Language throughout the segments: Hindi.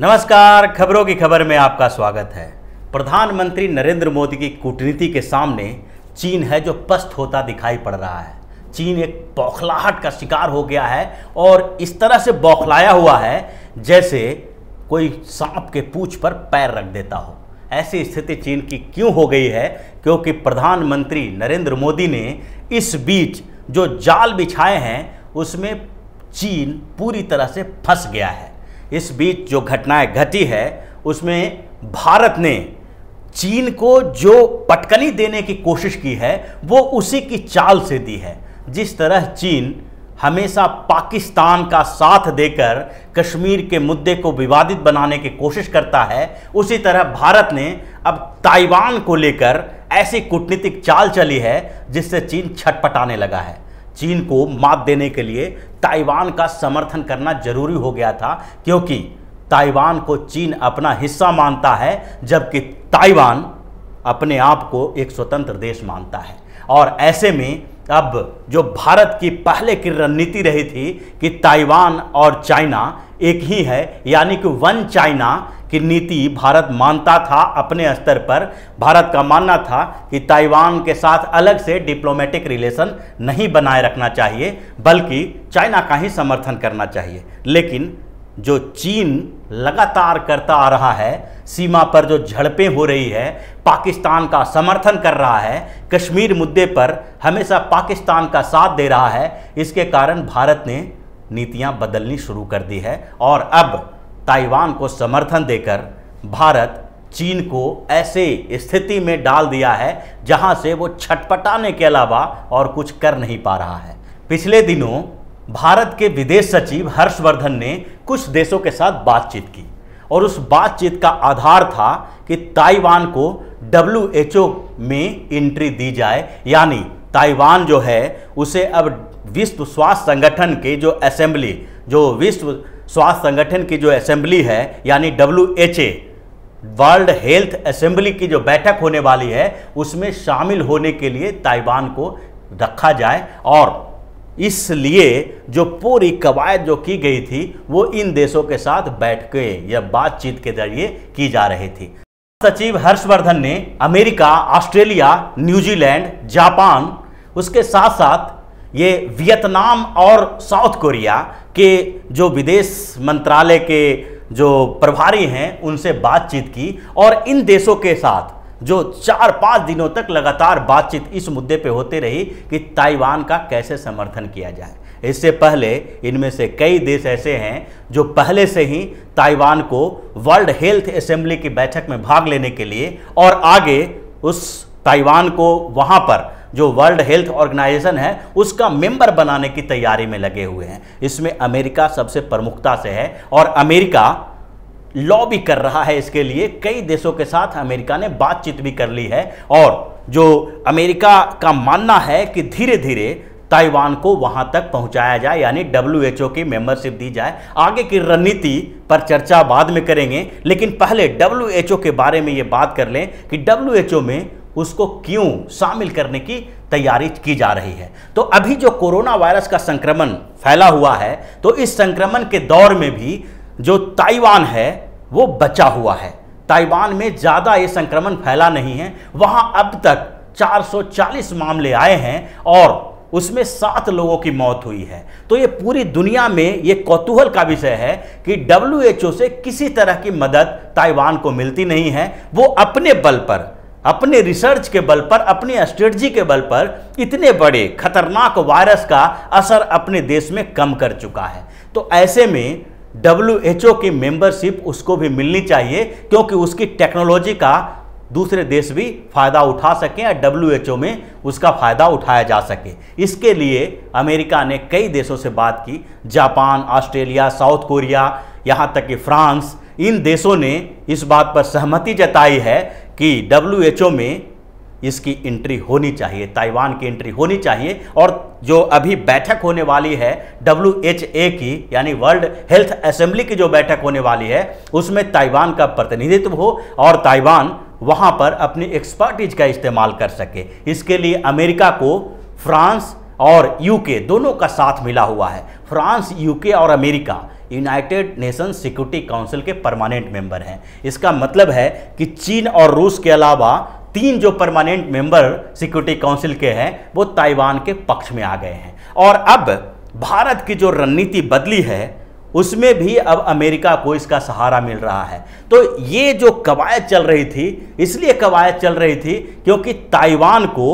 नमस्कार, खबरों की खबर में आपका स्वागत है। प्रधानमंत्री नरेंद्र मोदी की कूटनीति के सामने चीन है जो पस्त होता दिखाई पड़ रहा है। चीन एक बौखलाहट का शिकार हो गया है और इस तरह से बौखलाया हुआ है जैसे कोई सांप के पूछ पर पैर रख देता हो। ऐसी स्थिति चीन की क्यों हो गई है? क्योंकि प्रधानमंत्री नरेंद्र मोदी ने इस बीच जो जाल बिछाए हैं, उसमें चीन पूरी तरह से फंस गया है। इस बीच जो घटनाएँ घटी है, उसमें भारत ने चीन को जो पटकनी देने की कोशिश की है, वो उसी की चाल से दी है। जिस तरह चीन हमेशा पाकिस्तान का साथ देकर कश्मीर के मुद्दे को विवादित बनाने की कोशिश करता है, उसी तरह भारत ने अब ताइवान को लेकर ऐसी कूटनीतिक चाल चली है, जिससे चीन छटपटाने लगा है। चीन को मात देने के लिए ताइवान का समर्थन करना ज़रूरी हो गया था, क्योंकि ताइवान को चीन अपना हिस्सा मानता है, जबकि ताइवान अपने आप को एक स्वतंत्र देश मानता है। और ऐसे में अब जो भारत की पहले की रणनीति रही थी कि ताइवान और चाइना एक ही है, यानी कि वन चाइना की नीति भारत मानता था अपने स्तर पर। भारत का मानना था कि ताइवान के साथ अलग से डिप्लोमेटिक रिलेशन नहीं बनाए रखना चाहिए, बल्कि चाइना का ही समर्थन करना चाहिए। लेकिन जो चीन लगातार करता आ रहा है, सीमा पर जो झड़पें हो रही है, पाकिस्तान का समर्थन कर रहा है, कश्मीर मुद्दे पर हमेशा पाकिस्तान का साथ दे रहा है, इसके कारण भारत ने नीतियाँ बदलनी शुरू कर दी है। और अब ताइवान को समर्थन देकर भारत चीन को ऐसे स्थिति में डाल दिया है, जहाँ से वो छटपटाने के अलावा और कुछ कर नहीं पा रहा है। पिछले दिनों भारत के विदेश सचिव हर्षवर्धन ने कुछ देशों के साथ बातचीत की, और उस बातचीत का आधार था कि ताइवान को डब्ल्यूएचओ में एंट्री दी जाए। यानी ताइवान जो है, उसे अब विश्व स्वास्थ्य संगठन के जो असेंबली, जो विश्व स्वास्थ्य संगठन की जो असेंबली है, यानी W H A world health assembly की जो बैठक होने वाली है, उसमें शामिल होने के लिए ताइवान को रखा जाए। और इसलिए जो पूरी कवायद जो की गई थी, वो इन देशों के साथ बैठ के या बातचीत के ज़रिए की जा रही थी। सचिव हर्षवर्धन ने अमेरिका, ऑस्ट्रेलिया, न्यूजीलैंड, जापान, उसके साथ साथ ये वियतनाम और साउथ कोरिया के जो विदेश मंत्रालय के जो प्रभारी हैं, उनसे बातचीत की और इन देशों के साथ जो चार पाँच दिनों तक लगातार बातचीत इस मुद्दे पे होते रही कि ताइवान का कैसे समर्थन किया जाए। इससे पहले इनमें से कई देश ऐसे हैं जो पहले से ही ताइवान को वर्ल्ड हेल्थ असेंबली की बैठक में भाग लेने के लिए और आगे उस ताइवान को वहाँ पर जो वर्ल्ड हेल्थ ऑर्गेनाइजेशन है, उसका मेंबर बनाने की तैयारी में लगे हुए हैं। इसमें अमेरिका सबसे प्रमुखता से है और अमेरिका लॉबी कर रहा है इसके लिए। कई देशों के साथ अमेरिका ने बातचीत भी कर ली है और जो अमेरिका का मानना है कि धीरे धीरे ताइवान को वहाँ तक पहुँचाया जाए, यानी डब्ल्यू एच ओ की मेंबरशिप दी जाए। आगे की रणनीति पर चर्चा बाद में करेंगे, लेकिन पहले डब्ल्यू के बारे में ये बात कर लें कि डब्ल्यू एच ओ में उसको क्यों शामिल करने की तैयारी की जा रही है? तो अभी जो कोरोना वायरस का संक्रमण फैला हुआ है तो इस संक्रमण के दौर में भी जो ताइवान है, वो बचा हुआ है। ताइवान में ज़्यादा ये संक्रमण फैला नहीं है। वहाँ अब तक 440 मामले आए हैं और उसमें सात लोगों की मौत हुई है। तो ये पूरी दुनिया में ये कौतूहल का विषय है कि WHO से किसी तरह की मदद ताइवान को मिलती नहीं है। वो अपने बल पर अपने रिसर्च के बल पर, अपनी स्ट्रेटजी के बल पर इतने बड़े खतरनाक वायरस का असर अपने देश में कम कर चुका है। तो ऐसे में डब्ल्यूएचओ की मेंबरशिप उसको भी मिलनी चाहिए, क्योंकि उसकी टेक्नोलॉजी का दूसरे देश भी फ़ायदा उठा सकें या डब्ल्यू में उसका फ़ायदा उठाया जा सके। इसके लिए अमेरिका ने कई देशों से बात की। जापान, ऑस्ट्रेलिया, साउथ कोरिया, यहाँ तक कि फ्रांस, इन देशों ने इस बात पर सहमति जताई है कि डब्ल्यू में इसकी एंट्री होनी चाहिए, ताइवान की एंट्री होनी चाहिए और जो अभी बैठक होने वाली है डब्ल्यू की, यानी वर्ल्ड हेल्थ असेंबली की जो बैठक होने वाली है, उसमें ताइवान का प्रतिनिधित्व हो और ताइवान वहाँ पर अपनी एक्सपर्टीज का इस्तेमाल कर सके। इसके लिए अमेरिका को फ्रांस और यूके दोनों का साथ मिला हुआ है। फ्रांस यूके और America United Nation Security Council के परमानेंट मेंबर हैं। इसका मतलब है कि चीन और रूस के अलावा तीन जो परमानेंट मेंबर सिक्योरिटी काउंसिल के हैं, वो ताइवान के पक्ष में आ गए हैं। और अब भारत की जो रणनीति बदली है, उसमें भी अब अमेरिका को इसका सहारा मिल रहा है। तो ये जो कवायद चल रही थी, इसलिए कवायद चल रही थी क्योंकि ताइवान को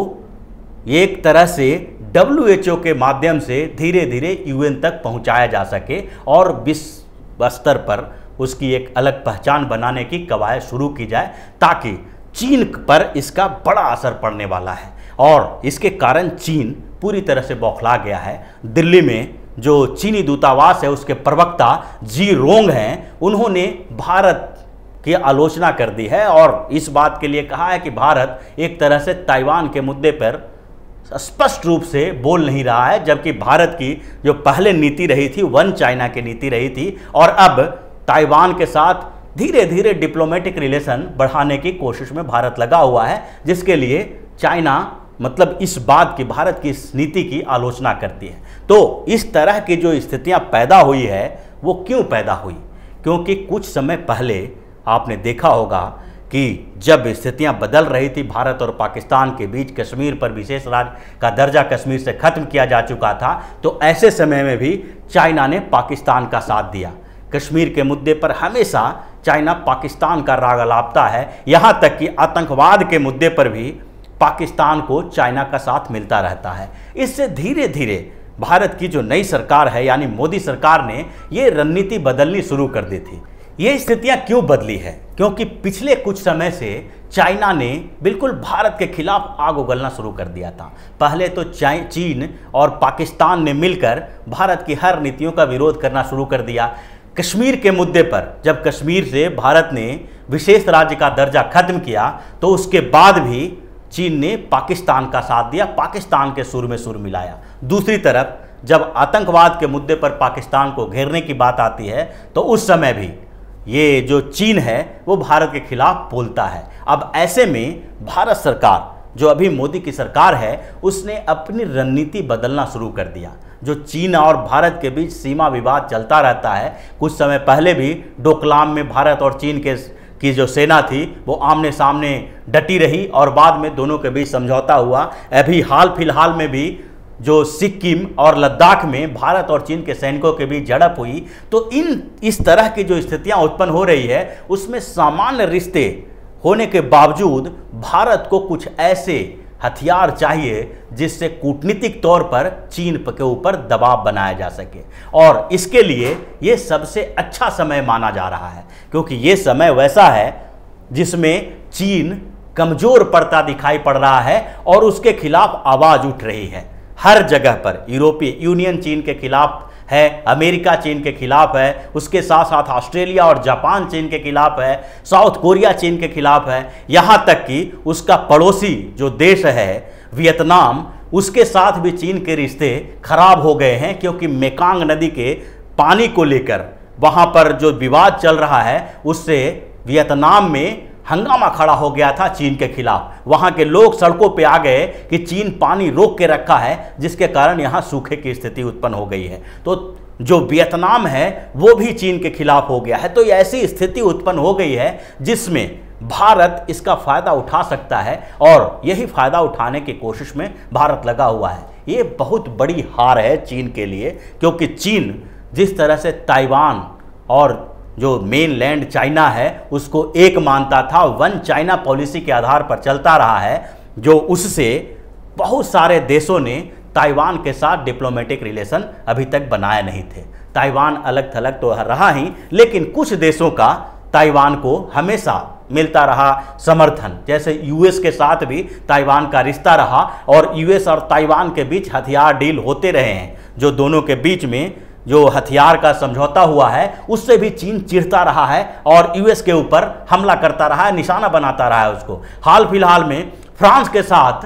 एक तरह से डब्ल्यूएचओ के माध्यम से धीरे धीरे यूएन तक पहुँचाया जा सके और विश्व स्तर पर उसकी एक अलग पहचान बनाने की कवायद शुरू की जाए, ताकि चीन पर इसका बड़ा असर पड़ने वाला है। और इसके कारण चीन पूरी तरह से बौखला गया है। दिल्ली में जो चीनी दूतावास है, उसके प्रवक्ता जी रोंग हैं, उन्होंने भारत की आलोचना कर दी है और इस बात के लिए कहा है कि भारत एक तरह से ताइवान के मुद्दे पर स्पष्ट रूप से बोल नहीं रहा है, जबकि भारत की जो पहले नीति रही थी, वन चाइना की नीति रही थी, और अब ताइवान के साथ धीरे धीरे डिप्लोमेटिक रिलेशन बढ़ाने की कोशिश में भारत लगा हुआ है, जिसके लिए चाइना मतलब इस बात की, भारत की इस नीति की आलोचना करती है। तो इस तरह की जो स्थितियाँ पैदा हुई है, वो क्यों पैदा हुई? क्योंकि कुछ समय पहले आपने देखा होगा कि जब स्थितियाँ बदल रही थी, भारत और पाकिस्तान के बीच कश्मीर पर विशेष राज्य का दर्जा कश्मीर से खत्म किया जा चुका था तो ऐसे समय में भी चाइना ने पाकिस्तान का साथ दिया। कश्मीर के मुद्दे पर हमेशा चाइना पाकिस्तान का राग लापता है। यहाँ तक कि आतंकवाद के मुद्दे पर भी पाकिस्तान को चाइना का साथ मिलता रहता है। इससे धीरे धीरे भारत की जो नई सरकार है, यानी मोदी सरकार ने, ये रणनीति बदलनी शुरू कर दी थी। ये स्थितियाँ क्यों बदली है? क्योंकि पिछले कुछ समय से चाइना ने बिल्कुल भारत के खिलाफ आग उगलना शुरू कर दिया था। पहले तो चीन और पाकिस्तान ने मिलकर भारत की हर नीतियों का विरोध करना शुरू कर दिया। कश्मीर के मुद्दे पर जब कश्मीर से भारत ने विशेष राज्य का दर्जा खत्म किया तो उसके बाद भी चीन ने पाकिस्तान का साथ दिया, पाकिस्तान के सुर में सुर मिलाया। दूसरी तरफ़ जब आतंकवाद के मुद्दे पर पाकिस्तान को घेरने की बात आती है तो उस समय भी ये जो चीन है, वो भारत के खिलाफ बोलता है। अब ऐसे में भारत सरकार, जो अभी मोदी की सरकार है, उसने अपनी रणनीति बदलना शुरू कर दिया। जो चीन और भारत के बीच सीमा विवाद चलता रहता है, कुछ समय पहले भी डोकलाम में भारत और चीन के की जो सेना थी, वो आमने सामने डटी रही और बाद में दोनों के बीच समझौता हुआ। अभी हाल फ़िलहाल में भी जो सिक्किम और लद्दाख में भारत और चीन के सैनिकों के बीच झड़प हुई तो इन, इस तरह की जो स्थितियाँ उत्पन्न हो रही है, उसमें सामान्य रिश्ते होने के बावजूद भारत को कुछ ऐसे हथियार चाहिए जिससे कूटनीतिक तौर पर चीन के ऊपर दबाव बनाया जा सके। और इसके लिए ये सबसे अच्छा समय माना जा रहा है, क्योंकि ये समय वैसा है जिसमें चीन कमज़ोर पड़ता दिखाई पड़ रहा है और उसके खिलाफ आवाज़ उठ रही है। हर जगह पर, यूरोपीय यूनियन चीन के खिलाफ है, अमेरिका चीन के खिलाफ है, उसके साथ साथ ऑस्ट्रेलिया और जापान चीन के खिलाफ है, साउथ कोरिया चीन के खिलाफ है, यहाँ तक कि उसका पड़ोसी जो देश है, वियतनाम, उसके साथ भी चीन के रिश्ते खराब हो गए हैं क्योंकि मेकांग नदी के पानी को लेकर, वहाँ पर जो विवाद चल रहा है, उससे वियतनाम में हंगामा खड़ा हो गया था चीन के खिलाफ। वहाँ के लोग सड़कों पे आ गए कि चीन पानी रोक के रखा है, जिसके कारण यहाँ सूखे की स्थिति उत्पन्न हो गई है। तो जो वियतनाम है, वो भी चीन के खिलाफ हो गया है। तो ऐसी स्थिति उत्पन्न हो गई है, जिसमें भारत इसका फ़ायदा उठा सकता है और यही फ़ायदा उठाने की कोशिश में भारत लगा हुआ है। ये बहुत बड़ी हार है चीन के लिए, क्योंकि चीन जिस तरह से ताइवान और जो मेन लैंड चाइना है, उसको एक मानता था। वन चाइना पॉलिसी के आधार पर चलता रहा है, जो उससे बहुत सारे देशों ने ताइवान के साथ डिप्लोमेटिक रिलेशन अभी तक बनाए नहीं थे। ताइवान अलग थलग तो रहा ही, लेकिन कुछ देशों का ताइवान को हमेशा मिलता रहा समर्थन। जैसे यूएस के साथ भी ताइवान का रिश्ता रहा और यूएस और ताइवान के बीच हथियार डील होते रहे हैं, जो दोनों के बीच में जो हथियार का समझौता हुआ है, उससे भी चीन चिढ़ता रहा है और यूएस के ऊपर हमला करता रहा है, निशाना बनाता रहा है उसको। हाल फ़िलहाल में फ्रांस के साथ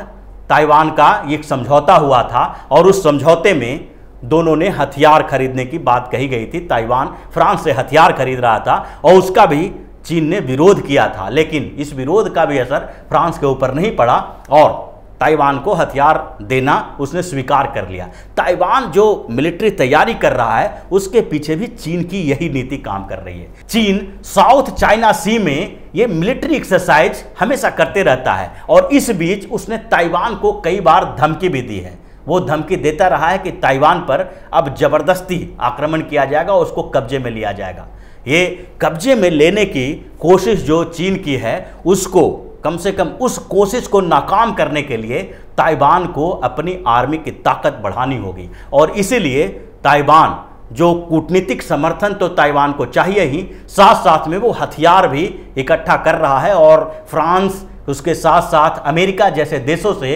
ताइवान का एक समझौता हुआ था और उस समझौते में दोनों ने हथियार खरीदने की बात कही गई थी। ताइवान फ्रांस से हथियार खरीद रहा था और उसका भी चीन ने विरोध किया था, लेकिन इस विरोध का भी असर फ्रांस के ऊपर नहीं पड़ा और ताइवान को हथियार देना उसने स्वीकार कर लिया। ताइवान जो मिलिट्री तैयारी कर रहा है, उसके पीछे भी चीन की यही नीति काम कर रही है। चीन साउथ चाइना सी में ये मिलिट्री एक्सरसाइज हमेशा करते रहता है और इस बीच उसने ताइवान को कई बार धमकी भी दी है। वो धमकी देता रहा है कि ताइवान पर अब ज़बरदस्ती आक्रमण किया जाएगा और उसको कब्जे में लिया जाएगा। ये कब्जे में लेने की कोशिश जो चीन की है, उसको कम से कम उस कोशिश को नाकाम करने के लिए ताइवान को अपनी आर्मी की ताकत बढ़ानी होगी। और इसीलिए ताइवान जो कूटनीतिक समर्थन तो ताइवान को चाहिए ही साथ साथ में वो हथियार भी इकट्ठा कर रहा है और फ्रांस, उसके साथ साथ अमेरिका जैसे देशों से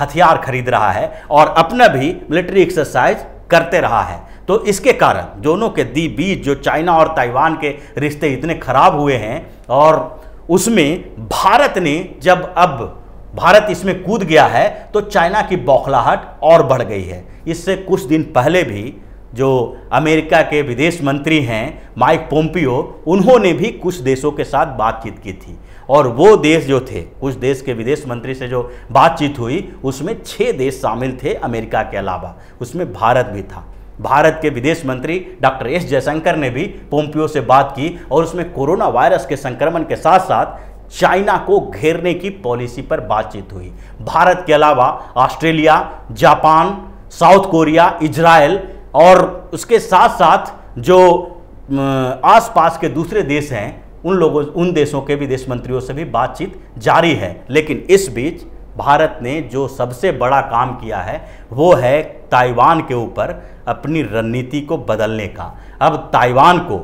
हथियार खरीद रहा है और अपना भी मिलिट्री एक्सरसाइज करते रहा है। तो इसके कारण दोनों के दी बीच जो चाइना और ताइवान के रिश्ते इतने खराब हुए हैं और उसमें भारत ने जब अब भारत इसमें कूद गया है तो चाइना की बौखलाहट और बढ़ गई है। इससे कुछ दिन पहले भी जो अमेरिका के विदेश मंत्री हैं, माइक पोम्पियो, उन्होंने भी कुछ देशों के साथ बातचीत की थी। और वो देश जो थे, कुछ देश के विदेश मंत्री से जो बातचीत हुई, उसमें छः देश शामिल थे अमेरिका के अलावा। उसमें भारत भी था। भारत के विदेश मंत्री डॉक्टर एस जयशंकर ने भी पोम्पियो से बात की और उसमें कोरोना वायरस के संक्रमण के साथ साथ चाइना को घेरने की पॉलिसी पर बातचीत हुई। भारत के अलावा Australia, Japan, South Korea, Israel और उसके साथ साथ जो आसपास के दूसरे देश हैं, उन लोगों, उन देशों के विदेश मंत्रियों से भी बातचीत जारी है। लेकिन इस बीच भारत ने जो सबसे बड़ा काम किया है, वो है ताइवान के ऊपर अपनी रणनीति को बदलने का। अब ताइवान को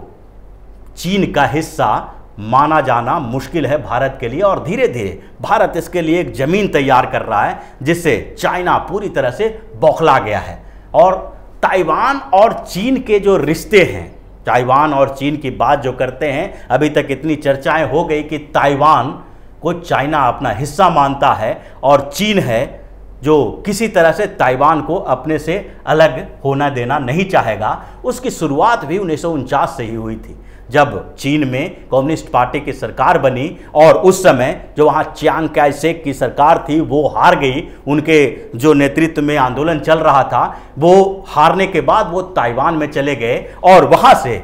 चीन का हिस्सा माना जाना मुश्किल है भारत के लिए और धीरे धीरे भारत इसके लिए एक ज़मीन तैयार कर रहा है, जिससे चाइना पूरी तरह से बौखला गया है। और ताइवान और चीन के जो रिश्ते हैं, ताइवान और चीन की बात जो करते हैं, अभी तक इतनी चर्चाएँ हो गई कि ताइवान को चाइना अपना हिस्सा मानता है और चीन है जो किसी तरह से ताइवान को अपने से अलग होना देना नहीं चाहेगा। उसकी शुरुआत भी उन्नीस सौ उनचास से ही हुई थी, जब चीन में कम्युनिस्ट पार्टी की सरकार बनी और उस समय जो वहाँ चियांग काय शेक की सरकार थी, वो हार गई। उनके जो नेतृत्व में आंदोलन चल रहा था, वो हारने के बाद वो ताइवान में चले गए और वहाँ से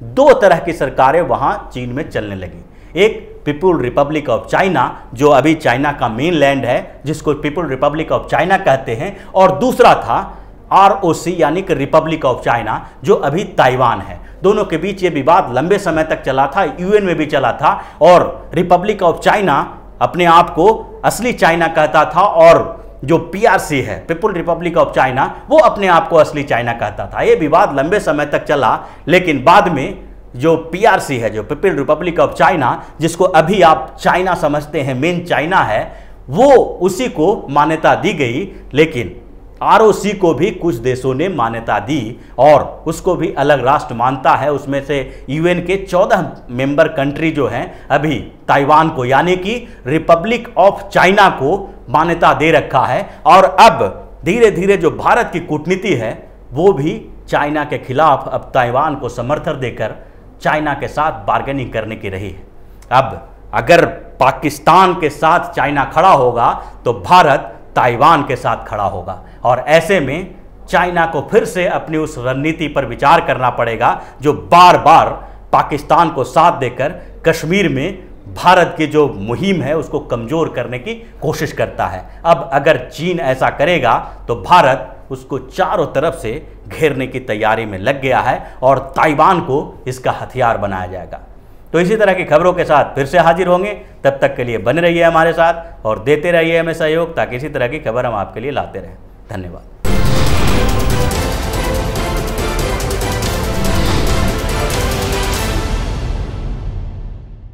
दो तरह की सरकारें वहाँ चीन में चलने लगी। एक पीपुल रिपब्लिक ऑफ़ चाइना जो अभी चाइना का मेन लैंड है, जिसको पीपुल रिपब्लिक ऑफ़ चाइना कहते हैं, और दूसरा था आरओसी यानी कि रिपब्लिक ऑफ़ चाइना जो अभी ताइवान है। दोनों के बीच ये विवाद लंबे समय तक चला था यूएन में भी चला था, और रिपब्लिक ऑफ़ चाइना अपने आप को असली चाइना कहता था, और जो पीआरसी है पीपुल रिपब्लिक ऑफ़ चाइना वो अपने आप को असली चाइना कहता था। ये विवाद लंबे समय तक चला, लेकिन बाद में जो पीआरसी है, जो पीपल रिपब्लिक ऑफ़ चाइना जिसको अभी आप चाइना समझते हैं मेन चाइना है, वो उसी को मान्यता दी गई, लेकिन आरओसी को भी कुछ देशों ने मान्यता दी और उसको भी अलग राष्ट्र मानता है। उसमें से यूएन के 14 मेंबर कंट्री जो हैं, अभी ताइवान को, यानी कि रिपब्लिक ऑफ़ चाइना को मान्यता दे रखा है। और अब धीरे धीरे जो भारत की कूटनीति है, वो भी चाइना के खिलाफ अब ताइवान को समर्थन देकर चाइना के साथ बार्गेनिंग करने की रही है। अब अगर पाकिस्तान के साथ चाइना खड़ा होगा तो भारत ताइवान के साथ खड़ा होगा। और ऐसे में चाइना को फिर से अपनी उस रणनीति पर विचार करना पड़ेगा, जो बार बार पाकिस्तान को साथ देकर कश्मीर में भारत की जो मुहिम है, उसको कमज़ोर करने की कोशिश करता है। अब अगर चीन ऐसा करेगा तो भारत उसको चारों तरफ़ से घेरने की तैयारी में लग गया है और ताइवान को इसका हथियार बनाया जाएगा। तो इसी तरह की खबरों के साथ फिर से हाजिर होंगे। तब तक के लिए बने रहिए हमारे साथ और देते रहिए हमें सहयोग ताकि इसी तरह की खबर हम आपके लिए लाते रहें। धन्यवाद।